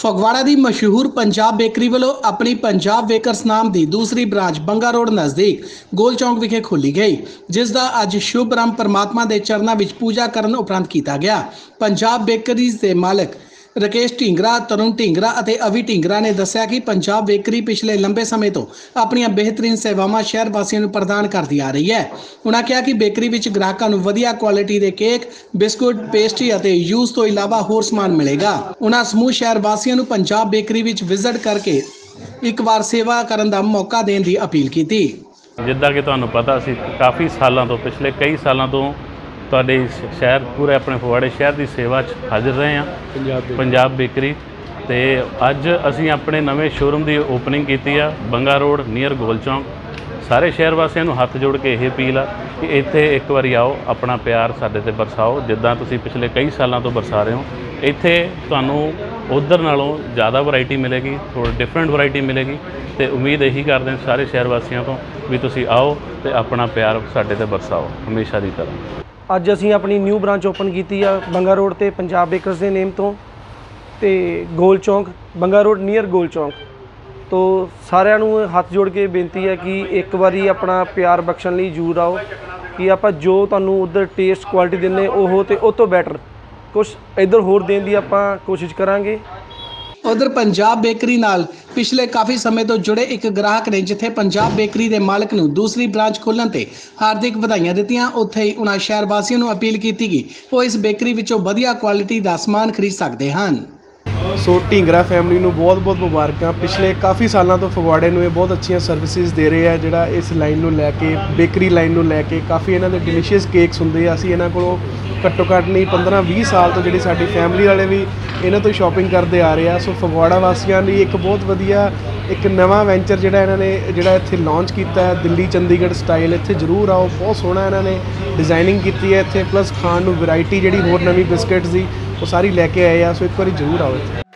ਫਗਵਾੜਾ ਦੀ ਮਸ਼ਹੂਰ ਪੰਜਾਬ ਬੇਕਰੀ ਵੱਲੋਂ ਆਪਣੀ ਪੰਜਾਬ ਬੇਕਰਸ ਨਾਮ ਦੀ ਦੂਸਰੀ ਬ੍ਰਾਂਚ ਬੰਗਾ ਰੋਡ ਨਜ਼ਦੀਕ ਗੋਲ ਚੌਂਕ ਵਿਖੇ ਖੋਲੀ ਗਈ, ਜਿਸ ਦਾ ਅੱਜ ਸ਼ੁਭ ਆਰੰਭ ਪਰਮਾਤਮਾ ਦੇ ਚਰਨਾਂ ਵਿੱਚ ਪੂਜਾ ਕਰਨ ਉਪਰੰਤ ਕੀਤਾ ਗਿਆ। ਪੰਜਾਬ ਬੇਕਰੀਜ਼ ਦੇ ਮਾਲਕ ਰਕੇਸ਼ ਢਿੰਗਰਾ, ਤਰੁਣ ਢਿੰਗਰਾ ਅਤੇ ਅਵੀ ਢਿੰਗਰਾ ਨੇ ਦੱਸਿਆ ਕਿ ਪੰਜਾਬ ਬੇਕਰੀ ਪਿਛਲੇ ਲੰਬੇ ਸਮੇਂ ਤੋਂ ਆਪਣੀਆਂ ਬਿਹਤਰੀਨ ਸੇਵਾਵਾਂ ਸ਼ਹਿਰ ਵਾਸੀਆਂ ਨੂੰ ਪ੍ਰਦਾਨ ਕਰਦੀ ਆ ਰਹੀ ਹੈ। ਉਹਨਾਂ ਕਿਹਾ ਕਿ ਬੇਕਰੀ ਵਿੱਚ ਗ੍ਰਾਹਕਾਂ ਨੂੰ ਵਧੀਆ ਕੁਆਲਿਟੀ ਦੇ ਕੇਕ, ਬਿਸਕੁਟ, ਪੇਸਟਰੀ ਅਤੇ ਯੂਜ ਤੋਂ ਇਲਾਵਾ ਹੋਰ ਸਮਾਨ ਮਿਲੇਗਾ। ਉਨ੍ਹਾਂ ਸਮੂਹ ਸ਼ਹਿਰ ਵਾਸੀਆਂ ਨੂੰ ਪੰਜਾਬ ਬੇਕਰੀ ਵਿੱਚ ਵਿਜ਼ਿਟ ਕਰਕੇ ਇੱਕ ਵਾਰ ਸੇਵਾ ਕਰਨ ਦਾ ਮੌਕਾ ਦੇਣ ਦੀ ਅਪੀਲ ਕੀਤੀ। ਜਿੱਦਾਂ ਕਿ ਤੁਹਾਨੂੰ ਪਤਾ ਸੀ, ਕਾਫੀ ਸਾਲਾਂ ਤੋਂ, ਪਿਛਲੇ ਕਈ ਸਾਲਾਂ ਤੋਂ ਤੁਹਾਡੇ ਸ਼ਹਿਰ ਪੂਰੇ ਆਪਣੇ ਫਗਵਾੜੇ ਸ਼ਹਿਰ ਦੀ ਸੇਵਾ 'ਚ ਹਾਜ਼ਰ ਰਹੇ ਹਾਂ। ਪੰਜਾਬ ਬੇਕਰੀ। ਤੇ ਅੱਜ ਅਸੀਂ ਆਪਣੇ ਨਵੇਂ ਸ਼ੋਰੂਮ ਦੀ ਓਪਨਿੰਗ ਕੀਤੀ ਆ ਬੰਗਾ ਰੋਡ ਨੀਅਰ ਗੋਲ ਚੌਂਕ। ਸਾਰੇ ਸ਼ਹਿਰ ਵਾਸੀਆਂ ਨੂੰ ਹੱਥ ਜੋੜ ਕੇ ਇਹ ਅਪੀਲ ਆ ਕਿ ਇੱਥੇ ਇੱਕ ਵਾਰੀ ਆਓ ਆਪਣਾ ਪਿਆਰ ਸਾਡੇ ਤੇ ਬਰਸਾਓ ਜਿੱਦਾਂ ਤੁਸੀਂ ਪਿਛਲੇ ਕਈ ਸਾਲਾਂ ਤੋਂ ਬਰਸਾ ਰਹੇ ਹੋ। ਇੱਥੇ ਤੁਹਾਨੂੰ ਉਧਰ ਨਾਲੋਂ ਜ਼ਿਆਦਾ ਵੈਰਾਈਟੀ ਮਿਲੇਗੀ ਥੋੜਾ ਡਿਫਰੈਂਟ ਵੈਰਾਈਟੀ ਮਿਲੇਗੀ। ਤੇ ਉਮੀਦ ਇਹੀ ਕਰਦੇ ਹਾਂ ਸਾਰੇ ਸ਼ਹਿਰ ਵਾਸੀਆਂ ਤੋਂ ਵੀ ਤੁਸੀਂ ਆਓ ਤੇ ਆਪਣਾ ਪਿਆਰ ਸਾਡੇ ਤੇ ਬਰਸਾਓ ਹਮੇਸ਼ਾ ਦੀ ਤਰ੍ਹਾਂ। ਅੱਜ ਅਸੀਂ ਆਪਣੀ ਨਿਊ ਬ੍ਰਾਂਚ ਓਪਨ ਕੀਤੀ ਆ ਬੰਗਾ ਰੋਡ ਤੇ ਪੰਜਾਬ ਬੇਕਰਸ ਦੇ ਨੇਮ ਤੋਂ ਤੇ ਗੋਲ ਚੌਂਕ, ਬੰਗਾ ਰੋਡ ਨੀਅਰ ਗੋਲ ਚੌਂਕ। ਤੋਂ ਸਾਰਿਆਂ ਨੂੰ ਹੱਥ ਜੋੜ ਕੇ ਬੇਨਤੀ ਹੈ ਕਿ ਇੱਕ ਵਾਰੀ ਆਪਣਾ ਪਿਆਰ ਬਖਸ਼ਣ ਲਈ ਜ਼ਰੂਰ ਆਓ, ਕਿ ਆਪਾਂ ਜੋ ਤੁਹਾਨੂੰ ਉਧਰ ਟੇਸਟ ਕੁਆਲਿਟੀ ਦਿੰਨੇ ਉਹ ਤੇ ਉਹ ਤੋਂ ਬੈਟਰ ਕੁਝ ਇੱਧਰ ਹੋਰ ਦੇਣ ਦੀ ਆਪਾਂ ਕੋਸ਼ਿਸ਼ ਕਰਾਂਗੇ। ਉਧਰ ਪੰਜਾਬ ਬੇਕਰੀ ਨਾਲ ਪਿਛਲੇ ਕਾਫੀ ਸਮੇਂ ਤੋਂ ਜੁੜੇ ਇੱਕ ਗ੍ਰਾਹਕ ਨੇ ਜਿੱਥੇ ਪੰਜਾਬ ਬੇਕਰੀ ਦੇ ਮਾਲਕ ਨੂੰ ਦੂਸਰੀ ਬ੍ਰਾਂਚ ਖੋਲ੍ਹਣ ਤੇ ਹਾਰਦਿਕ ਵਧਾਈਆਂ ਦਿੱਤੀਆਂ, ਉੱਥੇ ਹੀ ਉਹਨਾਂ ਸ਼ਹਿਰ ਵਾਸੀਆਂ ਨੂੰ ਅਪੀਲ ਕੀਤੀ ਕਿ ਉਹ ਇਸ ਬੇਕਰੀ ਵਿੱਚੋਂ ਵਧੀਆ ਕੁਆਲਿਟੀ ਦਾ ਸਮਾਨ ਖਰੀਦ ਸਕਦੇ ਹਨ। ਸੋ ਢਿੰਗਰਾ ਫੈਮਿਲੀ ਨੂੰ ਬਹੁਤ-ਬਹੁਤ ਮੁਬਾਰਕਾਂ। ਪਿਛਲੇ ਕਾਫੀ ਸਾਲਾਂ ਤੋਂ ਫਗਵਾੜੇ ਨੂੰ ਇਹ ਬਹੁਤ ਅੱਛੀਆਂ ਸਰਵਿਸਿਜ਼ ਦੇ ਰਹੇ ਆ, ਜਿਹੜਾ ਇਸ ਲਾਈਨ ਨੂੰ ਲੈ ਕੇ ਬੇਕਰੀ ਲਾਈਨ ਨੂੰ ਲੈ ਕੇ ਕਾਫੀ ਇਹਨਾਂ ਦੇ ਡਿਲੀਸ਼ੀਅਸ ਕੇਕਸ ਹੁੰਦੇ ਆ। ਅਸੀਂ ਇਹਨਾਂ ਕੋਲੋਂ ਘੱਟੋ ਘੱਟ ਨਹੀਂ 15-20 ਸਾਲ ਤੋਂ ਜਿਹੜੀ ਸਾਡੀ ਫੈਮਿਲੀ ਵਾਲੇ ਵੀ ਇਹਨਾਂ ਤੋਂ ਸ਼ਾਪਿੰਗ ਕਰਦੇ ਆ ਰਹੇ ਆ। ਸੋ ਫਗਵਾੜਾ ਵਾਸੀਆਂ ਲਈ ਇੱਕ ਬਹੁਤ ਵਧੀਆ, ਇੱਕ ਨਵਾਂ ਵੈਂਚਰ ਜਿਹੜਾ ਇਹਨਾਂ ਨੇ, ਜਿਹੜਾ ਇੱਥੇ ਲਾਂਚ ਕੀਤਾ ਹੈ, ਦਿੱਲੀ ਚੰਡੀਗੜ੍ਹ ਸਟਾਈਲ ਇੱਥੇ ਜ਼ਰੂਰ ਆਓ, ਬਹੁਤ ਸੋਹਣਾ ਇਹਨਾਂ ਨੇ ਡਿਜ਼ਾਈਨਿੰਗ ਕੀਤੀ ਹੈ। ਇੱਥੇ ਪਲੱਸ ਖਾਣ ਨੂੰ ਵੈਰਾਈਟੀ ਜਿਹੜੀ ਹੋਰ ਨਵੀਂ ਬਿਸਕਟਸ ਦੀ ਉਹ ਸਾਰੀ ਲੈ ਕੇ ਆਏ ਆ ਸੋ ਇੱਕ ਵਾਰੀ ਜ਼ਰੂਰ ਆਓ ਇੱਥੇ।